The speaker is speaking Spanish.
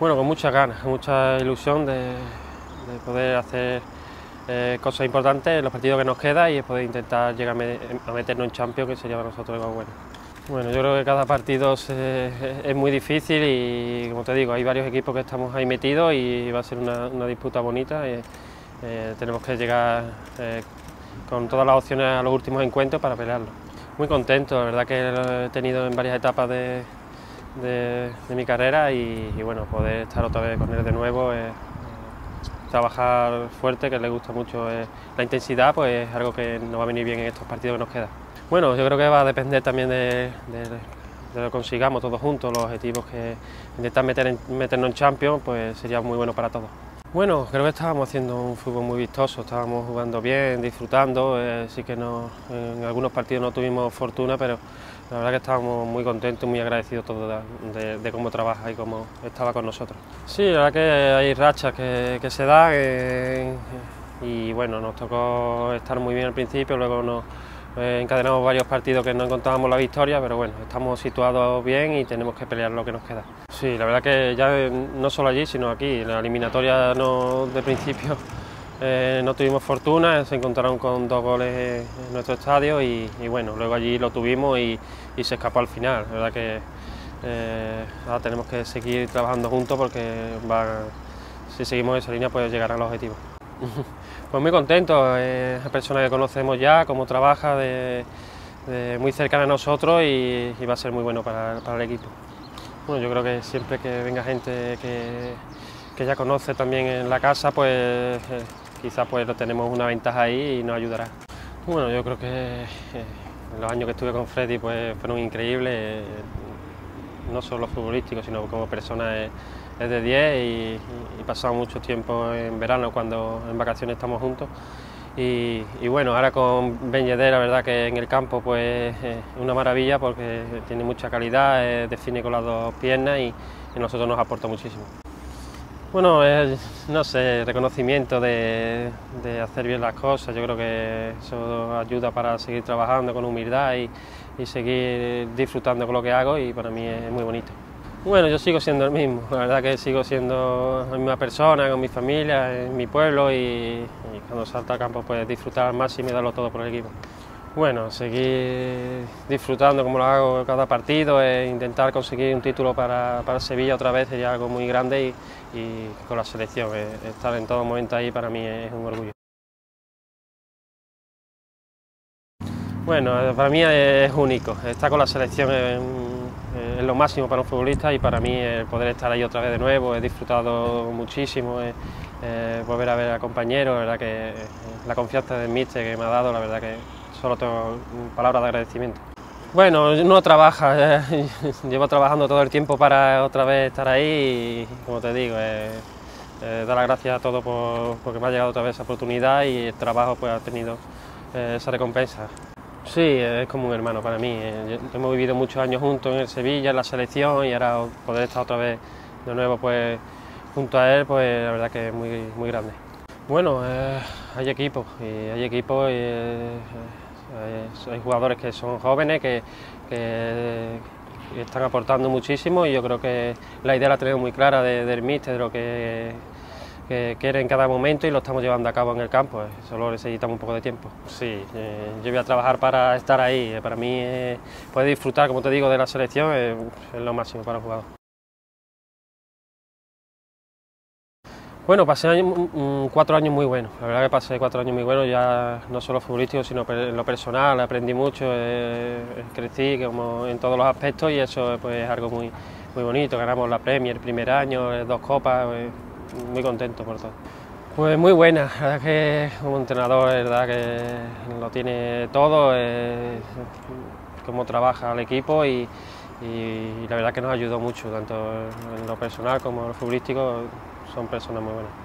Bueno, con muchas ganas, con mucha ilusión de, poder hacer eh, cosas importantes en los partidos que nos quedan y poder intentar llegar a meternos en Champions, que sería para nosotros algo bueno. Bueno, yo creo que cada partido es muy difícil y, como te digo, hay varios equipos que estamos ahí metidos y va a ser una, disputa bonita. Eh, tenemos que llegar eh, con todas las opciones a los últimos encuentros para pelearlo. Muy contento, la verdad que he tenido en varias etapas de, mi carrera y, bueno, poder estar otra vez con él de nuevo, trabajar fuerte, que le gusta mucho la intensidad, pues es algo que nos va a venir bien en estos partidos que nos quedan. Bueno, yo creo que va a depender también de, lo que consigamos todos juntos, los objetivos que intentar meter meternos en Champions, pues sería muy bueno para todos. Bueno, creo que estábamos haciendo un fútbol muy vistoso, estábamos jugando bien, disfrutando, eh, sí que no, en algunos partidos no tuvimos fortuna, pero la verdad que estábamos muy contentos, muy agradecidos todos de, cómo trabaja y cómo estaba con nosotros. Sí, la verdad que hay rachas que, se dan eh, y bueno, nos tocó estar muy bien al principio, luego nos eh, encadenamos varios partidos que no encontrábamos la victoria, pero bueno, estamos situados bien y tenemos que pelear lo que nos queda. Sí, la verdad que ya no solo allí, sino aquí, la eliminatoria no, de principio eh, no tuvimos fortuna, se encontraron con dos goles en nuestro estadio y, bueno, luego allí lo tuvimos y, se escapó al final. La verdad que eh, ahora tenemos que seguir trabajando juntos porque si seguimos esa línea pues llegarán los objetivos. Pues muy contento, es una persona que conocemos ya, cómo trabaja, de, muy cercana a nosotros y, va a ser muy bueno para, el equipo. Bueno, yo creo que siempre que venga gente que, ya conoce también en la casa, pues eh, quizás pues tenemos una ventaja ahí y nos ayudará. Bueno, yo creo que eh, los años que estuve con Freddy pues, fueron increíbles, eh, no solo futbolísticos, sino como persona es de 10 y, y, pasamos mucho tiempo en verano cuando en vacaciones estamos juntos. Y, bueno, ahora con Yedder, la verdad que en el campo pues es una maravilla porque tiene mucha calidad, define con las dos piernas y, a nosotros nos aporta muchísimo. Bueno, no sé, reconocimiento de, de, hacer bien las cosas, yo creo que eso ayuda para seguir trabajando con humildad y, y seguir disfrutando con lo que hago y para mí es muy bonito. Bueno, yo sigo siendo el mismo, la verdad que sigo siendo la misma persona, con mi familia, en mi pueblo y, cuando salto al campo pues disfrutar al máximo y darlo todo por el equipo. Bueno, seguir disfrutando como lo hago cada partido, e intentar conseguir un título para, Sevilla otra vez sería algo muy grande y, con la selección, eh, estar en todo momento ahí para mí es un orgullo. Bueno, para mí es único, estar con la selección es es lo máximo para un futbolista y para mí el poder estar ahí otra vez de nuevo, he disfrutado muchísimo, volver a ver a compañeros, la que eh, la confianza del míster que me ha dado, la verdad que solo tengo palabras de agradecimiento. Bueno, no trabaja, eh, llevo trabajando todo el tiempo para otra vez estar ahí y como te digo, eh, dar las gracias a todos por, porque me ha llegado otra vez esa oportunidad y el trabajo pues ha tenido esa recompensa. Sí, es como un hermano para mí. Eh, hemos vivido muchos años juntos en el Sevilla, en la selección y ahora poder estar otra vez de nuevo pues junto a él, pues la verdad que es muy, muy grande. Bueno, eh, hay equipos y hay equipos y eh, hay jugadores que son jóvenes que, están aportando muchísimo y yo creo que la idea la tenemos muy clara del míster, de lo que que quiere en cada momento y lo estamos llevando a cabo en el campo, eh, solo necesitamos un poco de tiempo. Sí, eh, yo voy a trabajar para estar ahí, eh, para mí poder disfrutar, como te digo, de la selección es, lo máximo para un jugador. Bueno, pasé cuatro años muy buenos, la verdad que pasé cuatro años muy buenos, ya no solo futbolístico, sino en lo personal, aprendí mucho, crecí como en todos los aspectos y eso pues, es algo muy, muy bonito, ganamos la Premier el primer año, dos copas, muy contento por todo. Pues muy buena, la verdad que como entrenador, verdad que lo tiene todo, eh, cómo trabaja el equipo y, y, la verdad que nos ayudó mucho, tanto en lo personal como en lo futbolístico, son personas muy buenas.